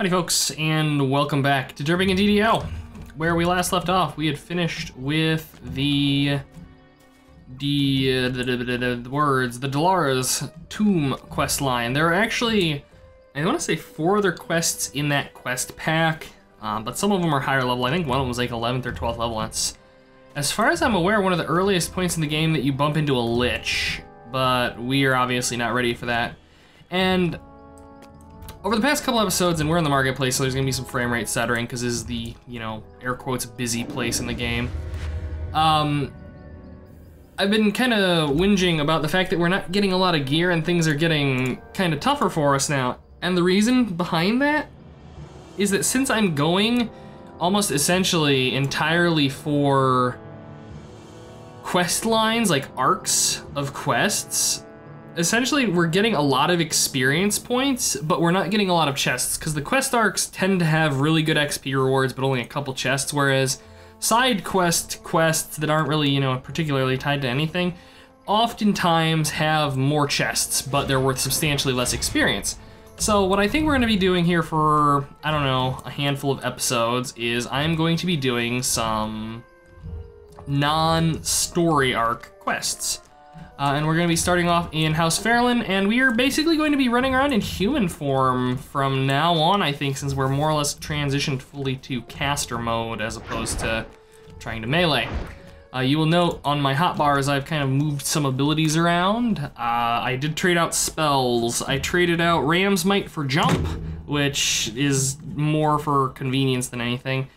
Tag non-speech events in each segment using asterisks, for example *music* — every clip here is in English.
Howdy folks, and welcome back to Derping and DDO. Where we last left off, we had finished with the the, the, the, the, the words, the Delera's Tomb quest line. There are actually, I want to say four other quests in that quest pack, um, but some of them are higher level. I think one of them was like 11th or 12th level. That's, as far as I'm aware, one of the earliest points in the game that you bump into a Lich, but we are obviously not ready for that. And over the past couple episodes, and we're in the marketplace, so there's gonna be some frame rate stuttering because this is the, you know, air quotes, busy place in the game. Um, I've been kind of whinging about the fact that we're not getting a lot of gear and things are getting kind of tougher for us now. And the reason behind that is that since I'm going almost essentially entirely for quest lines, like arcs of quests, essentially we're getting a lot of experience points, but we're not getting a lot of chests because the quest arcs tend to have really good XP rewards, but only a couple chests, whereas side quest quests that aren't really, you know, particularly tied to anything oftentimes have more chests, but they're worth substantially less experience. So what I think we're going to be doing here for, I don't know, a handful of episodes is I'm going to be doing some non-story arc quests. Uh, and we're going to be starting off in House Phiarlan, and we are basically going to be running around in human form from now on, I think, since we're more or less transitioned fully to caster mode as opposed to trying to melee. Uh, you will note on my hotbars I've kind of moved some abilities around. Uh, I did trade out spells. I traded out Ram's Might for Jump, which is more for convenience than anything.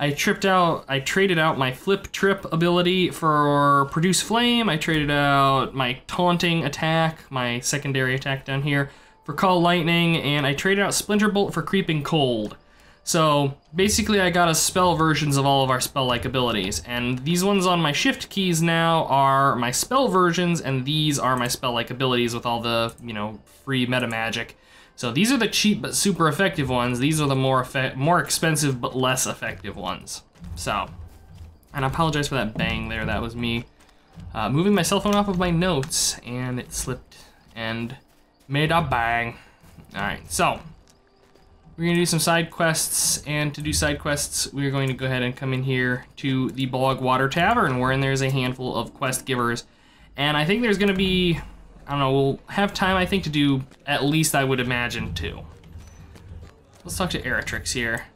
I tripped out, I traded out my flip trip ability for produce flame. I traded out my taunting attack, my secondary attack down here, for call lightning, and I traded out splinter bolt for creeping cold. So basically I got a spell versions of all of our spell-like abilities, and these ones on my shift keys now are my spell versions, and these are my spell-like abilities with all the, you know, free meta magic. So these are the cheap but super effective ones. These are the more more expensive but less effective ones. So, and I apologize for that bang there. That was me uh, moving my cell phone off of my notes and it slipped and made a bang. All right, so we're gonna do some side quests and to do side quests, we're going to go ahead and come in here to the Bog Water Tavern wherein there's a handful of quest givers. And I think there's gonna be I don't know, we'll have time, I think, to do at least, I would imagine, two. Let's talk to Eratrix here.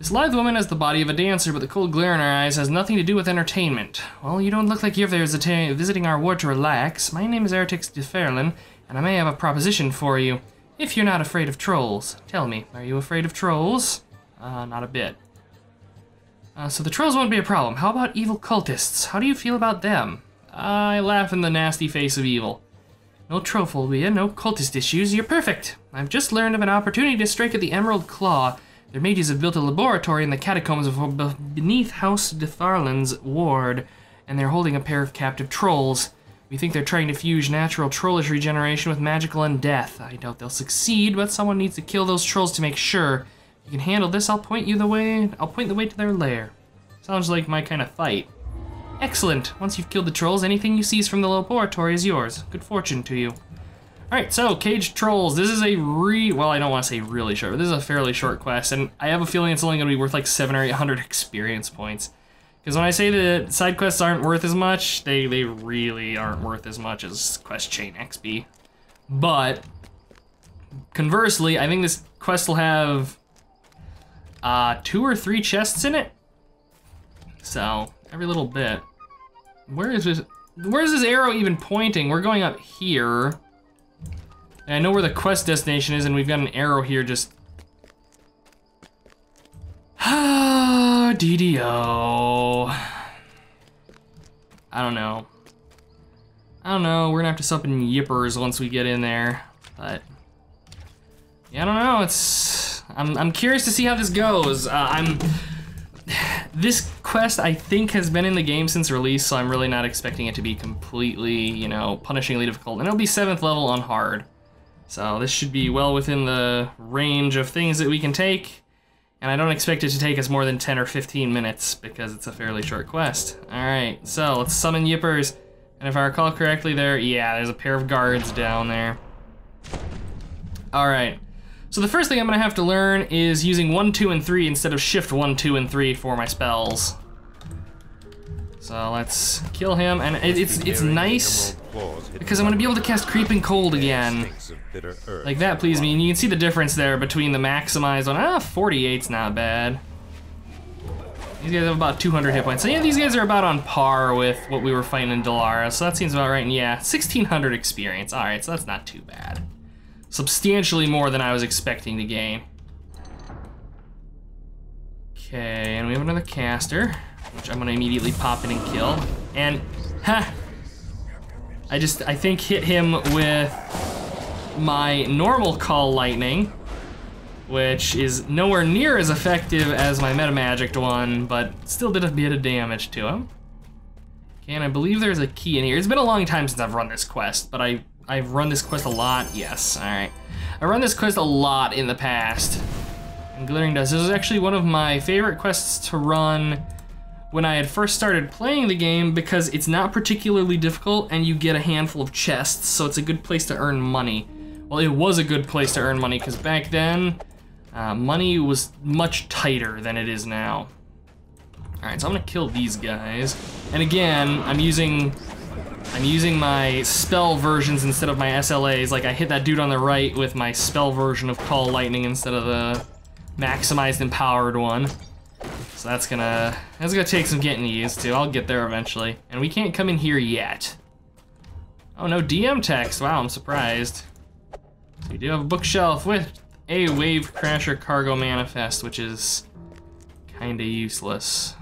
This lithe woman has the body of a dancer, but the cold glare in her eyes has nothing to do with entertainment. Well, you don't look like you're visiting our ward to relax. My name is Eratrix de Phiarlan, and I may have a proposition for you. If you're not afraid of trolls, tell me, are you afraid of trolls? Uh, not a bit. Uh, so the trolls won't be a problem. How about evil cultists? How do you feel about them? I laugh in the nasty face of evil. No trophobia, no cultist issues, you're perfect. I've just learned of an opportunity to strike at the Emerald Claw. Their mages have built a laboratory in the catacombs beneath House de Phiarlan's ward, and they're holding a pair of captive trolls. We think they're trying to fuse natural trollish regeneration with magical undeath. I doubt they'll succeed, but someone needs to kill those trolls to make sure. If you can handle this, I'll point you the way. I'll point the way to their lair. Sounds like my kind of fight. Excellent. Once you've killed the trolls, anything you seize from the laboratory is yours. Good fortune to you. Alright, so, Caged Trolls. This is a re... Well, I don't want to say really short, but this is a fairly short quest, and I have a feeling it's only going to be worth like 7 or 800 *laughs* experience points. Because when I say that side quests aren't worth as much, they, they really aren't worth as much as Quest Chain XP. But, conversely, I think this quest will have uh, two or three chests in it. So, every little bit. Where is this? Where is this arrow even pointing? We're going up here. And I know where the quest destination is, and we've got an arrow here just... *sighs* DDO. I don't know. I don't know, we're gonna have to sup in yippers once we get in there, but... Yeah, I don't know, it's... I'm, I'm curious to see how this goes. Uh, I'm this quest, I think, has been in the game since release, so I'm really not expecting it to be completely, you know, punishingly difficult. And it'll be 7th level on hard. So this should be well within the range of things that we can take. And I don't expect it to take us more than 10 or 15 minutes, because it's a fairly short quest. Alright, so let's summon Yippers. And if I recall correctly there, yeah, there's a pair of guards down there. Alright. So the first thing I'm gonna have to learn is using 1, 2, and 3 instead of shift 1, 2, and 3 for my spells. So let's kill him, and it, it's it's nice because I'm gonna be able to cast Creeping Cold again. Like that please me, and you can see the difference there between the maximized one. Ah, 48's not bad. These guys have about 200 hit points. So yeah, these guys are about on par with what we were fighting in Delera, so that seems about right. And yeah, 1600 experience. All right, so that's not too bad. Substantially more than I was expecting to gain. Okay, and we have another caster which I'm gonna immediately pop in and kill. And, ha! I just, I think hit him with my normal Call Lightning, which is nowhere near as effective as my Meta Magicked one, but still did a bit of damage to him. Okay, and I believe there's a key in here. It's been a long time since I've run this quest, but I, I've run this quest a lot. Yes, all right. I run this quest a lot in the past. And Glittering Dust. This is actually one of my favorite quests to run when I had first started playing the game because it's not particularly difficult and you get a handful of chests, so it's a good place to earn money. Well, it was a good place to earn money because back then, uh, money was much tighter than it is now. All right, so I'm gonna kill these guys. And again, I'm using I'm using my spell versions instead of my SLAs. Like I hit that dude on the right with my spell version of Call Lightning instead of the maximized empowered one. So that's gonna that's gonna take some getting used to. I'll get there eventually. And we can't come in here yet. Oh no, DM text. Wow, I'm surprised. So we do have a bookshelf with a Wave Crasher cargo manifest, which is kinda useless.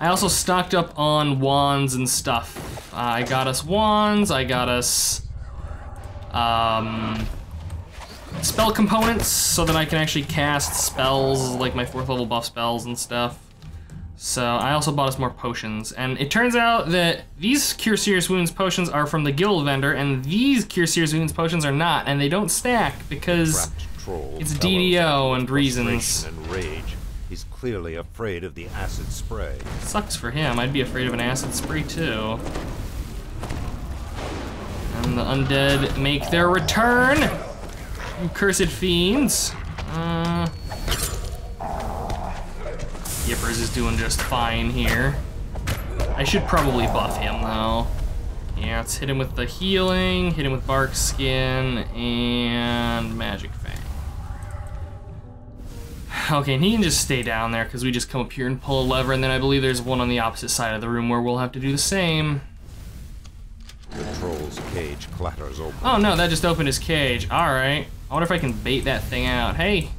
I also stocked up on wands and stuff. Uh, I got us wands, I got us um, spell components so that I can actually cast spells, like my fourth level buff spells and stuff. So I also bought us more potions. And it turns out that these Cure Serious Wounds potions are from the guild vendor, and these Cure Serious Wounds potions are not, and they don't stack because it's DDO and reasons. And rage. He's clearly afraid of the acid spray. Sucks for him. I'd be afraid of an acid spray too. And the undead make their return. You cursed fiends. Uh, Yippers is doing just fine here. I should probably buff him though. Yeah, let's hit him with the healing, hit him with bark skin, and magic fang. Okay, and he can just stay down there because we just come up here and pull a lever, and then I believe there's one on the opposite side of the room where we'll have to do the same. The troll's cage clatters open. Oh no, that just opened his cage. Alright. I wonder if I can bait that thing out. Hey!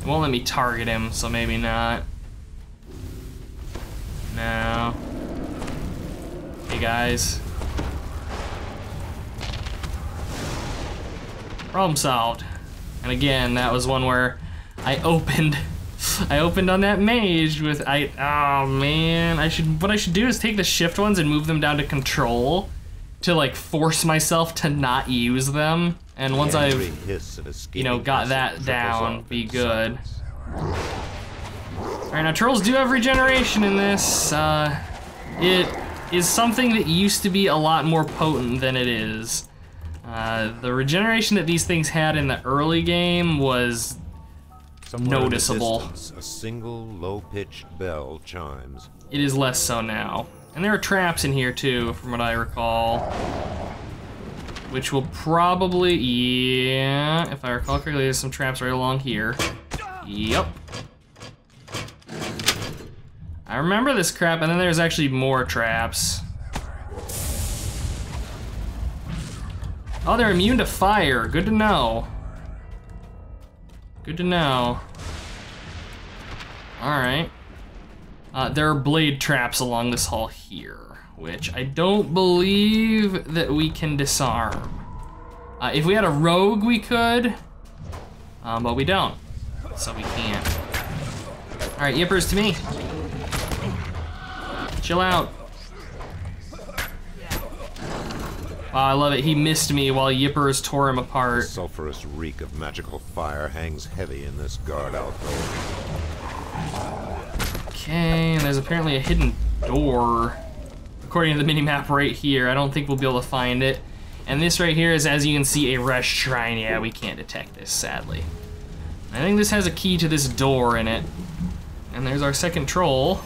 It won't let me target him, so maybe not. No. Hey guys. Problem solved. And again, that was one where I opened I opened on that mage with I oh man I should what I should do is take the shift ones and move them down to control to like force myself to not use them. And once I've, you know, got that down, be good. Alright, now trolls do have regeneration in this. Uh, it is something that used to be a lot more potent than it is. Uh, the regeneration that these things had in the early game was Somewhere noticeable. Distance, a single low-pitched bell chimes. It is less so now. And there are traps in here too, from what I recall. Which will probably, yeah, if I recall correctly, there's some traps right along here. Yep. I remember this crap, and then there's actually more traps. Oh, they're immune to fire. Good to know. Good to know. Alright. Uh, there are blade traps along this hall here, which I don't believe that we can disarm. Uh, if we had a rogue, we could, um, but we don't, so we can't. All right, yippers to me. Chill out. Wow, I love it. He missed me while Yippers tore him apart. The sulfurous reek of magical fire hangs heavy in this guard alcove. Okay, and there's apparently a hidden door, according to the minimap right here. I don't think we'll be able to find it. And this right here is, as you can see, a rush shrine. Yeah, we can't detect this, sadly. I think this has a key to this door in it. And there's our second troll.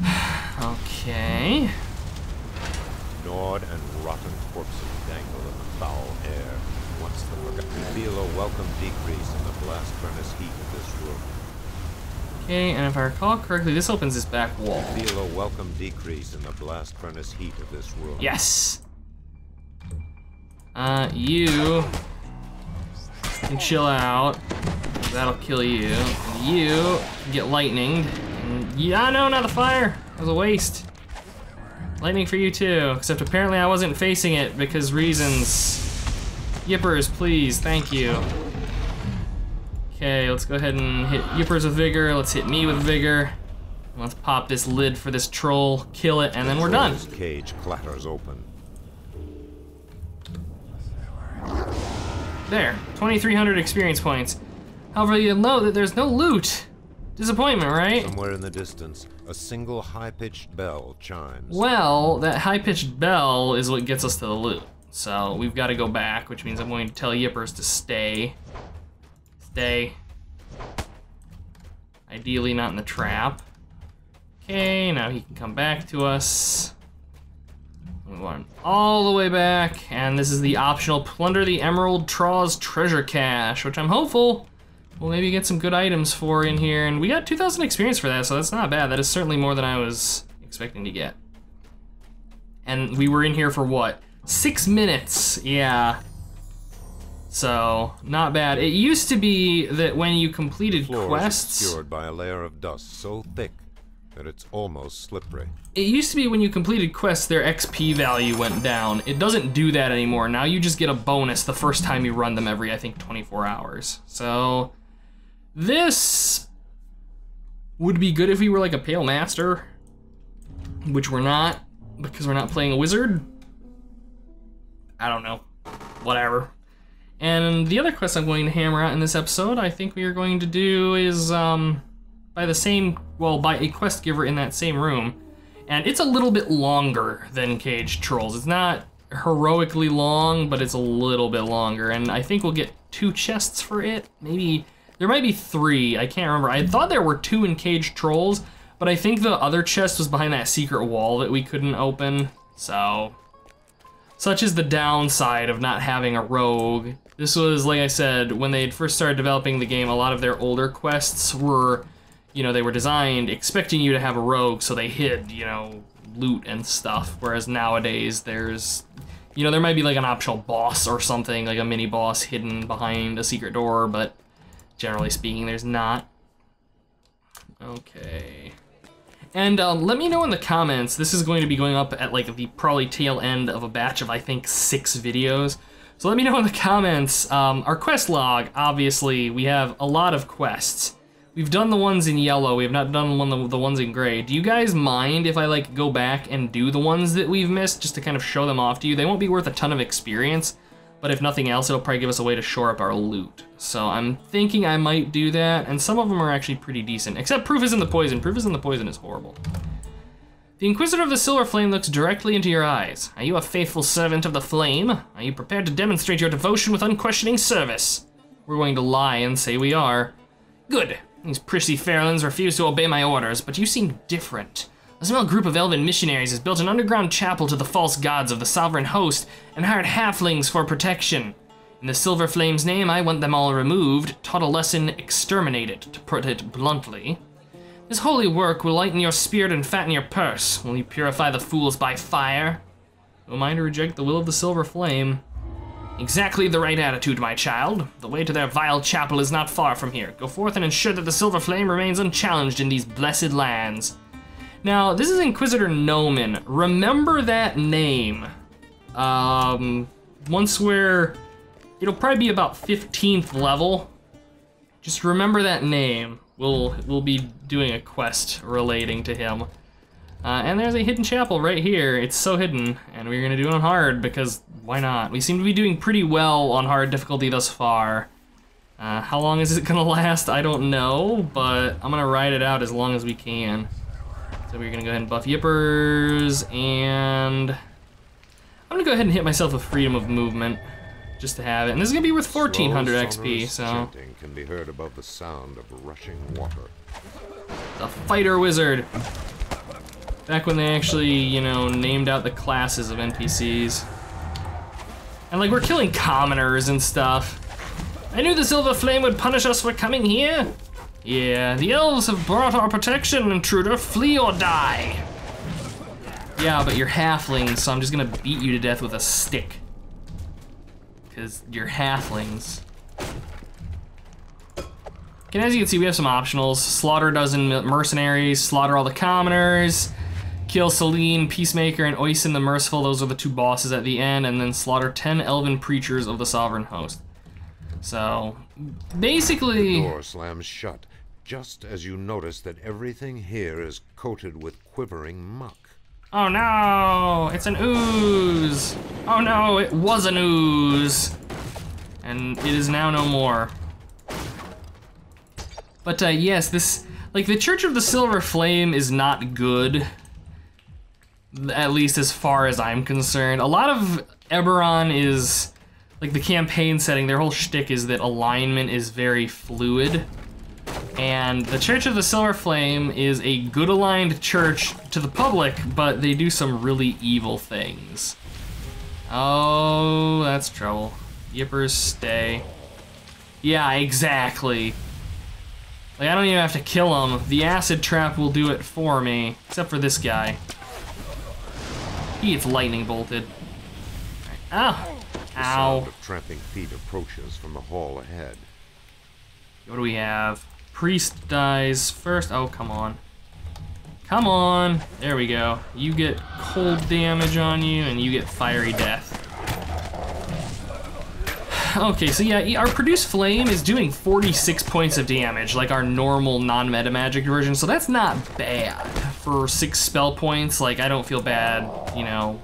*sighs* okay. Gnawed and rotten corpses dangle in the foul air. Once the forgotten feel a welcome decrease in the blast furnace heat of this room. Okay, and if I recall correctly, this opens this back wall. Feel a welcome decrease in the blast furnace heat of this room. Yes! Uh, you can chill out. That'll kill you. And you get lightninged. And yeah, no, not the fire. That was a waste. Lightning for you too, except apparently I wasn't facing it because reasons. Yippers, please, thank you. Okay, let's go ahead and hit Yippers with Vigor. Let's hit me with Vigor. Let's pop this lid for this troll, kill it, and then we're done. Cage clatters open. There, 2,300 experience points. However, you'll note that there's no loot. Disappointment, right? Somewhere in the distance, a single high-pitched bell chimes. Well, that high-pitched bell is what gets us to the loot. So we've got to go back, which means I'm going to tell Yippers to stay. Stay. Ideally not in the trap. Okay, now he can come back to us. We want all the way back, and this is the optional Plunder the Emerald Claw's Treasure Cache, which I'm hopeful we'll maybe get some good items for in here. And we got 2,000 experience for that, so that's not bad. That is certainly more than I was expecting to get. And we were in here for what? Six minutes, yeah. So, not bad. It used to be that when you completed Floor is quests... obscured by a layer of dust so thick that it's almost slippery. It used to be when you completed quests, their XP value went down. It doesn't do that anymore. Now you just get a bonus the first time you run them every, I think, 24 hours. So, this would be good if we were like a Pale Master, which we're not, because we're not playing a wizard. I don't know. Whatever. And the other quest I'm going to hammer out in this episode, I think we are going to do is, um, by the same, well, by a quest giver in that same room. And it's a little bit longer than Cage Trolls. It's not heroically long, but it's a little bit longer. And I think we'll get two chests for it. Maybe, there might be three, I can't remember. I thought there were two in Cage Trolls, but I think the other chest was behind that secret wall that we couldn't open. So, such is the downside of not having a rogue. This was, like I said, when they first started developing the game, a lot of their older quests were you know, they were designed expecting you to have a rogue, so they hid, you know, loot and stuff. Whereas nowadays, there's, you know, there might be like an optional boss or something, like a mini boss hidden behind a secret door, but generally speaking, there's not. Okay. And um, let me know in the comments, this is going to be going up at like the probably tail end of a batch of, I think, six videos. So let me know in the comments, um, our quest log, obviously, we have a lot of quests. We've done the ones in yellow, we have not done one the, the ones in gray. Do you guys mind if I like go back and do the ones that we've missed just to kind of show them off to you? They won't be worth a ton of experience, but if nothing else, it'll probably give us a way to shore up our loot. So I'm thinking I might do that, and some of them are actually pretty decent, except Proof is in the Poison. Proof is in the Poison is horrible. The Inquisitor of the Silver Flame looks directly into your eyes. Are you a faithful servant of the Flame? Are you prepared to demonstrate your devotion with unquestioning service? We're going to lie and say we are. Good. These prissy Phiarlans refuse to obey my orders, but you seem different. A small group of elven missionaries has built an underground chapel to the false gods of the sovereign host and hired halflings for protection. In the Silver Flame's name, I want them all removed, taught a lesson, exterminated, to put it bluntly. This holy work will lighten your spirit and fatten your purse. Will you purify the fools by fire? Am I to reject the will of the Silver Flame? Exactly the right attitude, my child. The way to their vile chapel is not far from here. Go forth and ensure that the Silver Flame remains unchallenged in these blessed lands. Now, this is Inquisitor Nomen. Remember that name. Um, once we're, it'll probably be about 15th level. Just remember that name. We'll, we'll be doing a quest relating to him. Uh, and there's a hidden chapel right here. It's so hidden, and we're gonna do it on hard because why not? We seem to be doing pretty well on hard difficulty thus far. Uh, how long is it gonna *laughs* last? I don't know, but I'm gonna ride it out as long as we can. So we're gonna go ahead and buff Yippers, and I'm gonna go ahead and hit myself with freedom of movement, just to have it. And this is gonna be worth 1400 XP, so. can be heard above the sound of rushing water. The Fighter Wizard. Back when they actually, you know, named out the classes of NPCs. And like, we're killing commoners and stuff. I knew the Silver Flame would punish us for coming here. Yeah, the elves have brought our protection, intruder. Flee or die. Yeah, but you're halflings, so I'm just gonna beat you to death with a stick. Because you're halflings. And as you can see, we have some optionals. Slaughter a dozen mercenaries, slaughter all the commoners, kill Celine, Peacemaker, and Oisin the Merciful. Those are the two bosses at the end, and then slaughter 10 elven preachers of the Sovereign Host. So, basically... The Door slams shut, just as you notice that everything here is coated with quivering muck. Oh no, it's an ooze. Oh no, it was an ooze. And it is now no more. But uh, yes, this, like the Church of the Silver Flame is not good. At least as far as I'm concerned. A lot of Eberron is, like the campaign setting, their whole shtick is that alignment is very fluid. And the Church of the Silver Flame is a good aligned church to the public, but they do some really evil things. Oh, that's trouble. Yippers, stay. Yeah, exactly. Like, I don't even have to kill him. The acid trap will do it for me, except for this guy. He gets lightning bolted. Ah, ow. The Ow. sound of tramping feet approaches from the hall ahead. What do we have? Priest dies first. Oh, come on. Come on. There we go. You get cold damage on you, and you get fiery death. *sighs* Okay, so yeah, our produced flame is doing 46 points of damage, like our normal non-meta magic version, so that's not bad. For six spell points, like, I don't feel bad, you know,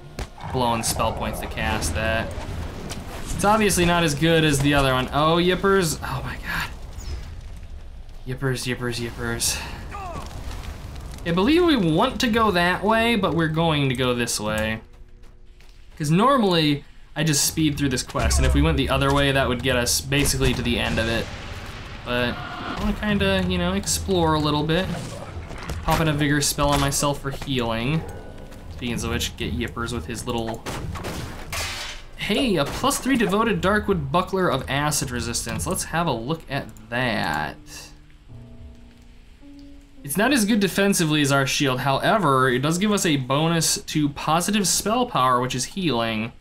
blowing spell points to cast that. It's obviously not as good as the other one. Oh, yippers. Oh my god. Yippers, yippers, yippers. I believe we want to go that way, but we're going to go this way. Because normally, I just speed through this quest, and if we went the other way, that would get us basically to the end of it. But I want to kind of, you know, explore a little bit. Pop in a vigor spell on myself for healing. Speaking of which, get Yippers with his little... Hey, a plus three devoted Darkwood Buckler of acid resistance. Let's have a look at that. It's not as good defensively as our shield, however, it does give us a bonus to positive spell power, which is healing,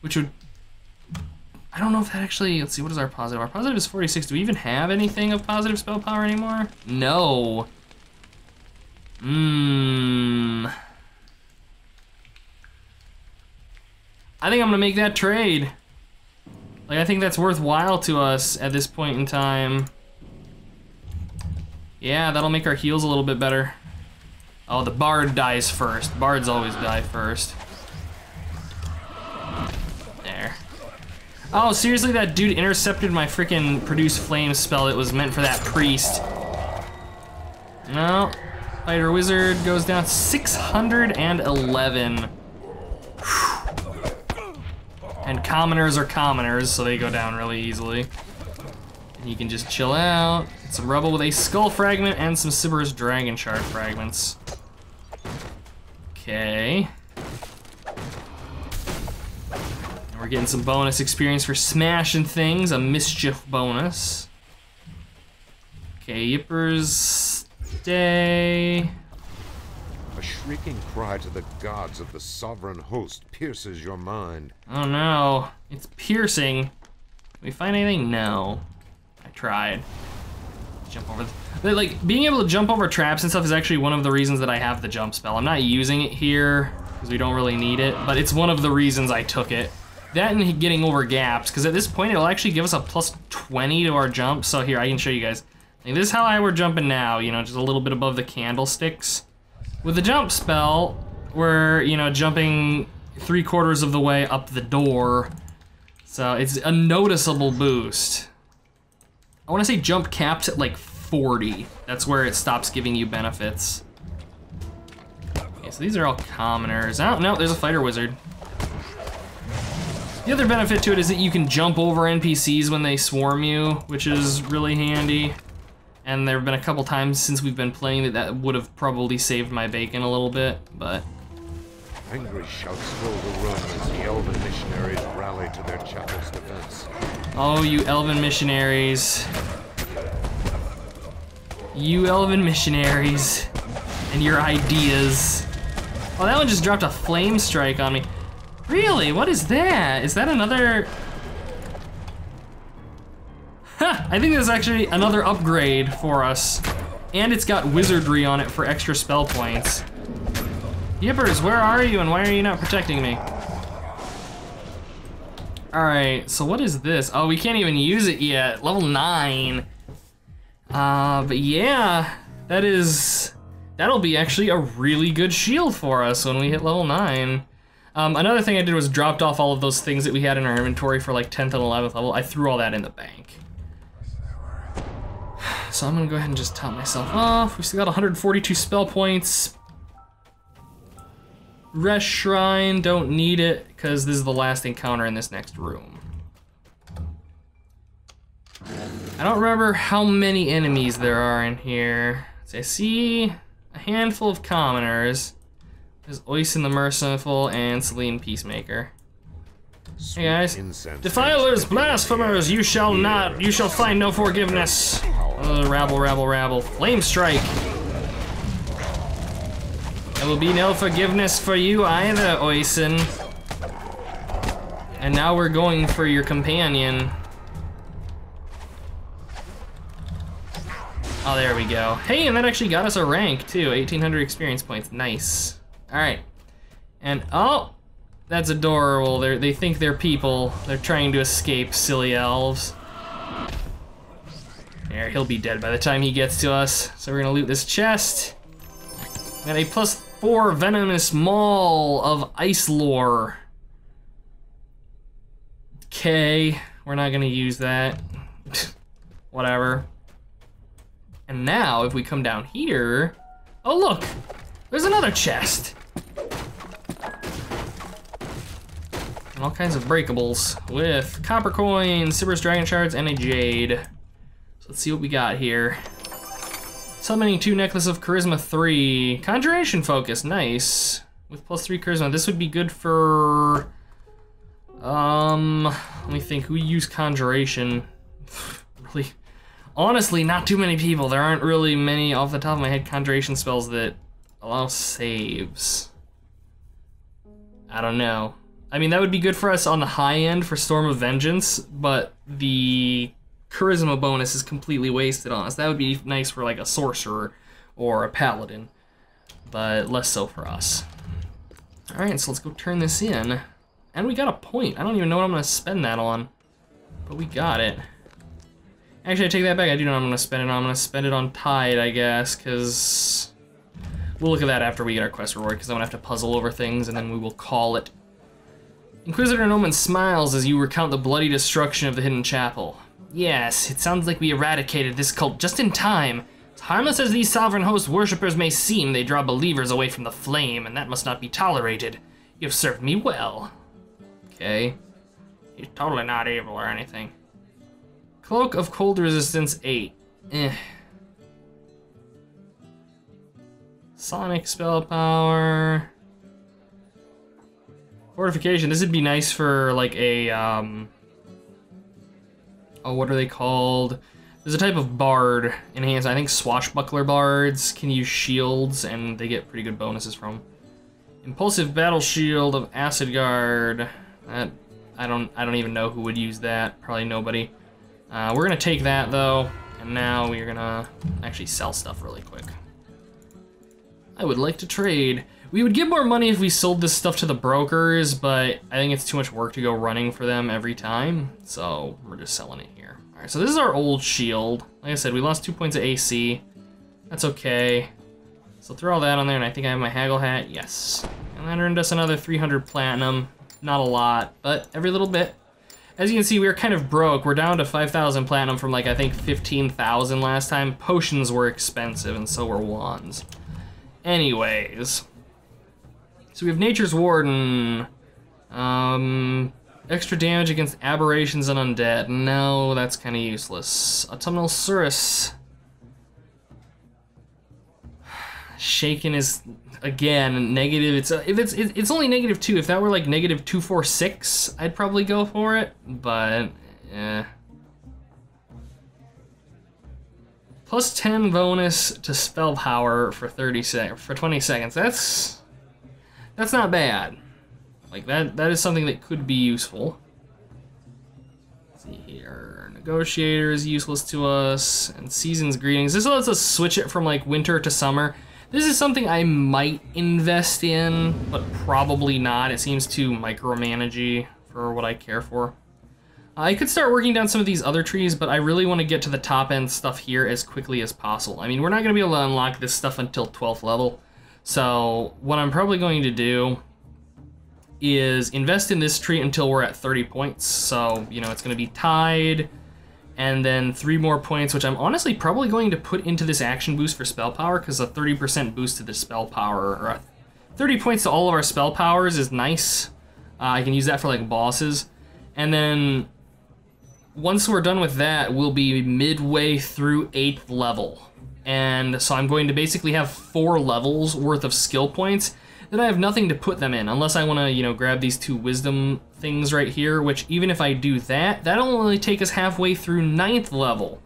which would... I don't know if that actually... Let's see, what is our positive? Our positive is 46. Do we even have anything of positive spell power anymore? No. Mmm... I think I'm gonna make that trade. Like, I think that's worthwhile to us at this point in time. Yeah, that'll make our heals a little bit better. Oh, the bard dies first. Bards always die first. There. Oh, seriously, that dude intercepted my freaking produce flame spell that was meant for that priest. No. Fighter wizard goes down 611. And commoners are commoners, so they go down really easily. And you can just chill out. Some rubble with a skull fragment and some Siberys dragon shard fragments. Okay. And we're getting some bonus experience for smashing things, a mischief bonus. Okay, Yippers stay. A shrieking cry to the gods of the sovereign host pierces your mind. Oh no, it's piercing. Can we find anything? No. I tried. Jump over. Like, being able to jump over traps and stuff is actually one of the reasons that I have the jump spell. I'm not using it here, because we don't really need it, but it's one of the reasons I took it. That and getting over gaps, because at this point it'll actually give us a plus 20 to our jump. So here, I can show you guys. Like, this is how I we're jumping now, you know, just a little bit above the candlesticks. With the jump spell, we're, you know, jumping three quarters of the way up the door. So it's a noticeable boost. I want to say jump caps at like 40. That's where it stops giving you benefits. Okay, so these are all commoners. Oh, no, there's a fighter wizard. The other benefit to it is that you can jump over NPCs when they swarm you, which is really handy. And there have been a couple times since we've been playing that that would have probably saved my bacon a little bit, but Angry shouts fill the room as the elven missionaries rally to their chapel's defense. Oh, you elven missionaries. You elven missionaries. And your ideas. Oh, that one just dropped a flame strike on me. Really? What is that? Is that another... I think that's actually another upgrade for us. And it's got wizardry on it for extra spell points. Yippers, where are you and why are you not protecting me? Alright, so what is this? Oh, we can't even use it yet. Level 9. Uh, but yeah, that is... That'll be actually a really good shield for us when we hit level 9. Um, another thing I did was dropped off all of those things that we had in our inventory for like 10th and 11th level. I threw all that in the bank. *sighs* So I'm gonna go ahead and just top myself off. We still got 142 spell points. Rest Shrine, don't need it, because this is the last encounter in this next room. I don't remember how many enemies there are in here. So I see a handful of commoners. There's Oisin the Merciful and Celine Peacemaker. Hey guys. Defilers, blasphemers, you shall not, you shall find no forgiveness. Uh, rabble, rabble, rabble. Flame strike. Will be no forgiveness for you either, Oisin. And now we're going for your companion. Oh, there we go. Hey, and that actually got us a rank too. 1800 experience points, nice. All right. And, oh, that's adorable. They're, they think they're people. They're trying to escape, silly elves. There, he'll be dead by the time he gets to us. So we're gonna loot this chest. Got a plus four venomous maul of ice lore. Okay, we're not gonna use that. *laughs* Whatever. And now, if we come down here, oh look, there's another chest. And all kinds of breakables with copper coins, Siberys dragon shards, and a jade. So let's see what we got here. Summoning two necklace of charisma three. Conjuration focus, nice. With plus three charisma. This would be good for um let me think, who use conjuration? *laughs* really honestly not too many people. There aren't really many off the top of my head conjuration spells that allow saves. I don't know. I mean, that would be good for us on the high end for Storm of Vengeance, but the charisma bonus is completely wasted on us. That would be nice for like a sorcerer or a paladin, but less so for us. All right, so let's go turn this in. And we got a point. I don't even know what I'm gonna spend that on, but we got it. Actually, I take that back. I do know I'm gonna spend it on. I'm gonna spend it on Tide, I guess, because we'll look at that after we get our quest reward, because I'm gonna have to puzzle over things, and then we will call it. Inquisitor Noman smiles as you recount the bloody destruction of the Hidden Chapel. Yes, it sounds like we eradicated this cult just in time. As harmless as these Sovereign Host worshippers may seem, they draw believers away from the flame, and that must not be tolerated. You've served me well. Okay. He's totally not evil or anything. Cloak of Cold Resistance 8. Eh. Sonic spell power. Fortification. This would be nice for like a um Oh, what are they called? There's a type of bard enhanced. I think swashbuckler bards can use shields and they get pretty good bonuses from. Impulsive battle shield of acid guard. That I don't I don't even know who would use that. Probably nobody. Uh, we're gonna take that though, and now we're gonna actually sell stuff really quick. I would like to trade. We would get more money if we sold this stuff to the brokers, but I think it's too much work to go running for them every time, so we're just selling it here. All right, so this is our old shield. Like I said, we lost two points of AC. That's okay. So throw all that on there, and I think I have my haggle hat. Yes. And that earned us another 300 platinum. Not a lot, but every little bit. As you can see, we are kind of broke. We're down to 5,000 platinum from like, I think 15,000 last time. Potions were expensive, and so were wands. Anyways. So we have Nature's Warden. Um, Extra damage against aberrations and undead. No, that's kind of useless. Autumnal Surus. *sighs* Shaken is again negative. It's uh, if it's it's only negative two. If that were like negative two four six, I'd probably go for it. But yeah. Plus 10 bonus to spell power for 30 sec for 20 seconds. That's that's not bad. Like that that is something that could be useful. Let's see here. Negotiator is useless to us and season's greetings. This lets us switch it from like winter to summer. This is something I might invest in, but probably not. It seems too micromanagey for what I care for. Uh, I could start working down some of these other trees, but I really want to get to the top end stuff here as quickly as possible. I mean, we're not going to be able to unlock this stuff until 12th level. So what I'm probably going to do is invest in this tree until we're at 30 points. So, you know, it's going to be tied, and then three more points, which I'm honestly probably going to put into this action boost for spell power, because a 30% boost to the spell power, or 30 points to all of our spell powers is nice. Uh, I can use that for, like, bosses. And then once we're done with that, we'll be midway through 8th level. And so I'm going to basically have four levels worth of skill points that I have nothing to put them in, unless I want to, you know, grab these two wisdom things right here, which even if I do that, that'll only take us halfway through ninth level.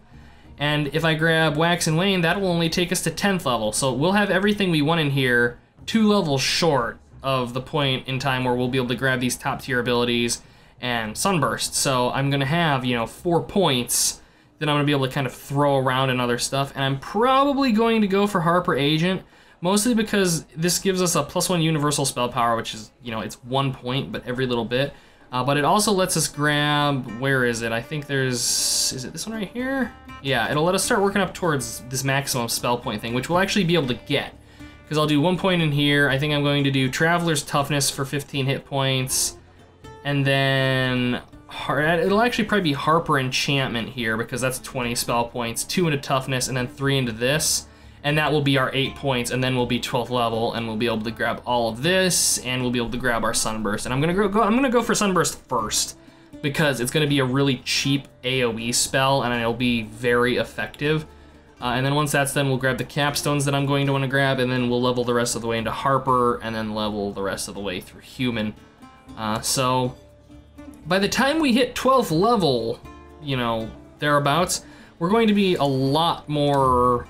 And if I grab Wax and Wane, that'll only take us to 10th level. So we'll have everything we want in here two levels short of the point in time where we'll be able to grab these top tier abilities and Sunburst. So I'm gonna have, you know, four points that I'm gonna be able to kind of throw around and other stuff. And I'm probably going to go for Harper Agent, mostly because this gives us a plus one universal spell power, which is, you know, it's one point, but every little bit. Uh, but it also lets us grab, where is it? I think there's, is it this one right here? Yeah, it'll let us start working up towards this maximum spell point thing, which we'll actually be able to get. Because I'll do one point in here. I think I'm going to do Traveler's Toughness for 15 hit points. And then it'll actually probably be Harper Enchantment here because that's 20 spell points, two into toughness, and then three into this. And that will be our eight points, and then we'll be 12th level, and we'll be able to grab all of this, and we'll be able to grab our Sunburst. And I'm gonna go, I'm gonna go for Sunburst first because it's gonna be a really cheap AoE spell, and it'll be very effective. Uh, and then once that's done, we'll grab the capstones that I'm going to want to grab, and then we'll level the rest of the way into Harper, and then level the rest of the way through Human. Uh, so by the time we hit 12th level, you know, thereabouts, we're going to be a lot more,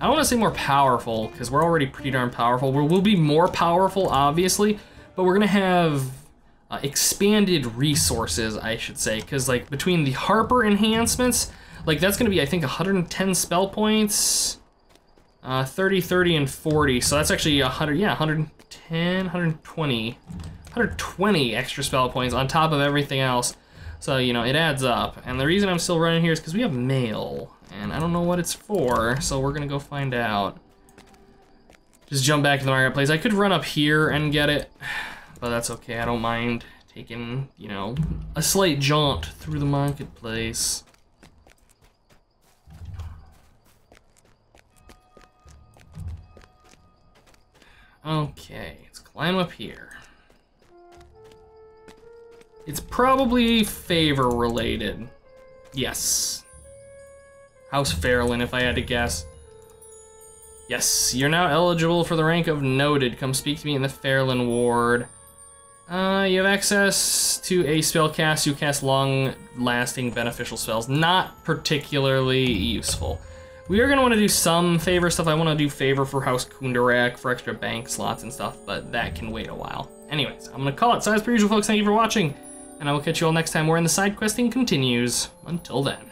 I don't want to say more powerful, because we're already pretty darn powerful. We will be more powerful, obviously, but we're going to have uh, expanded resources, I should say, because like between the Harper enhancements, like that's going to be, I think, 110 spell points, uh, 30, 30, and 40. So that's actually 100, yeah, 110, 120. 120 extra spell points on top of everything else. So, you know, it adds up. And the reason I'm still running here is because we have mail. And I don't know what it's for, so we're gonna go find out. Just jump back to the marketplace. I could run up here and get it, *sighs* but that's okay. I don't mind taking, you know, a slight jaunt through the marketplace. Okay, let's climb up here. It's probably favor related. Yes. House Phiarlan, if I had to guess. Yes, you're now eligible for the rank of Noted. Come speak to me in the Phiarlan Ward. Uh, you have access to a spell cast. You cast long-lasting beneficial spells. Not particularly useful. We are going to want to do some favor stuff. I want to do favor for House Kundarak for extra bank slots and stuff, but that can wait a while. Anyways, I'm going to call it. So as per usual, folks, thank you for watching and I will catch you all next time where in the side questing continues. Until then.